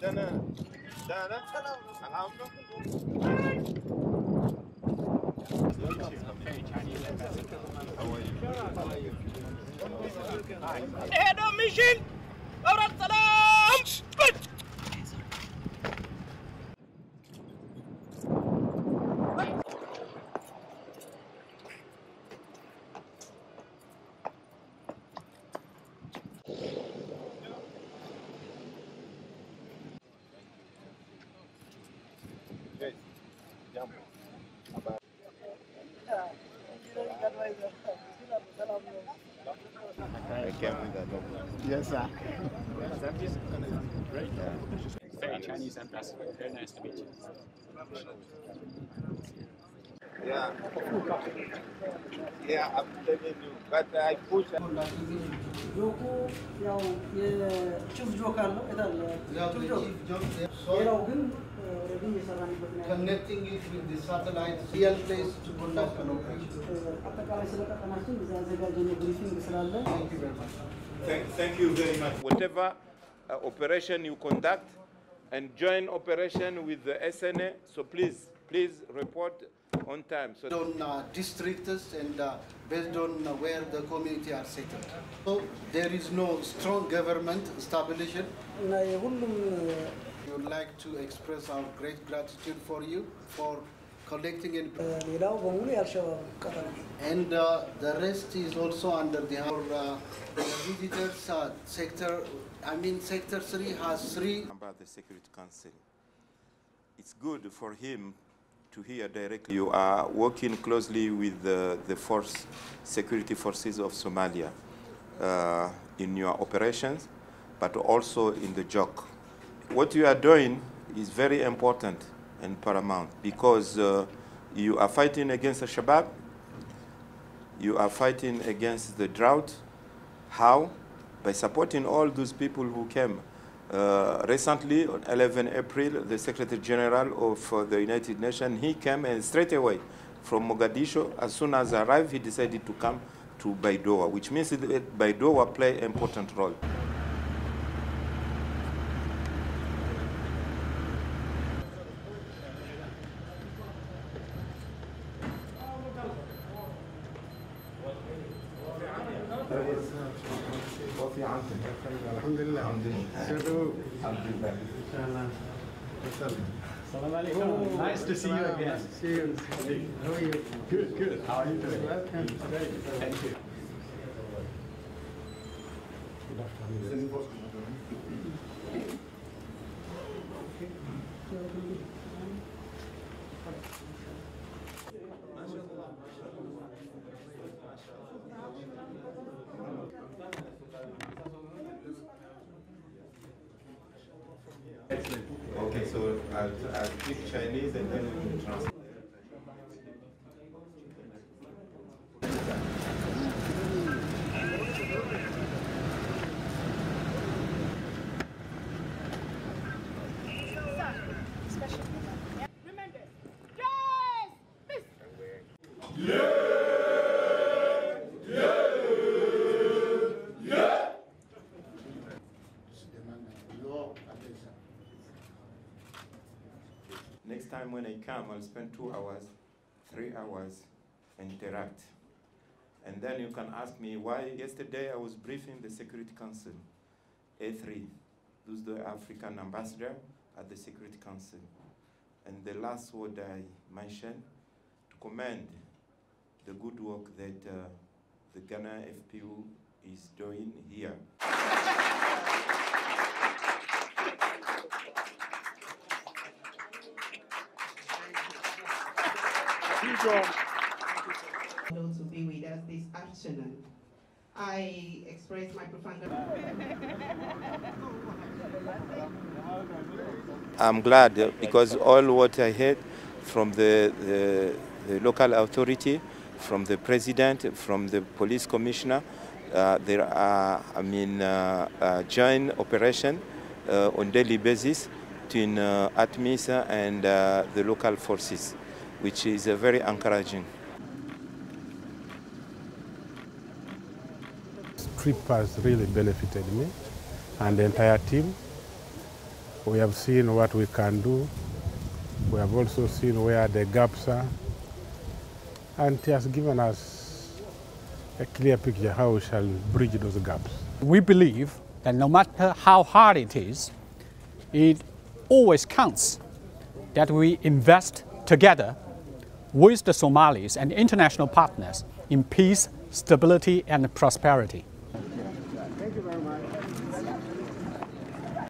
Hey, don't miss Head! I can't a. Yes, sir. Great. Yeah. Very Chinese ambassador. Very nice to meet you. Yeah. Yeah, I'm telling you. But I push. شوف جو كان شوف connecting it with the satellite real place to conduct an operation. Thank you very much. Thank, thank you very much. Whatever uh, operation you conduct and join operation with the SNA, so please, please report on time. So on uh, districts and uh, based on uh, where the community are settled. So there is no strong government establishment. Uh, we would like to express our great gratitude for you for collecting and and uh, the rest is also under the our uh, visitors uh, sector I mean sector 3 has three. About the security council. It's good for him to hear directly. You are working closely with the, the force security forces of Somalia uh, in your operations but also in the JOC what you are doing is very important and paramount because uh, you are fighting against the Shabab, you are fighting against the drought. How? By supporting all those people who came. Uh, recently, on 11 April, the Secretary General of uh, the United Nations, he came and straight away from Mogadishu, as soon as arrived, he decided to come to Baidoa, which means that Baidoa play an important role. الحمد لله الحمد لله Salam alaikum. Nice to see you again. See you. How are you? Good, good. How are you doing? Welcome. Very good. Thank you. Okay, So I'll, I'll speak Chinese and then we will translate. Next time when I come, I'll spend two hours, three hours, interact. And then you can ask me why yesterday I was briefing the Security Council, A3, who's the African ambassador at the Security Council. And the last word I mentioned, to commend the good work that uh, the Ghana FPU is doing here. Able to be with us this afternoon. I express my profound I'm glad uh, because all what I heard from the, the, the local authority, from the president, from the police commissioner, uh, there are, I mean, uh, uh, joint operation uh, on daily basis between uh, ATMIS and uh, the local forces, which is uh, very encouraging. trip has really benefited me and the entire team. We have seen what we can do. We have also seen where the gaps are. And he has given us a clear picture how we shall bridge those gaps. We believe that no matter how hard it is, it always counts that we invest together with the Somalis and international partners in peace, stability, and prosperity.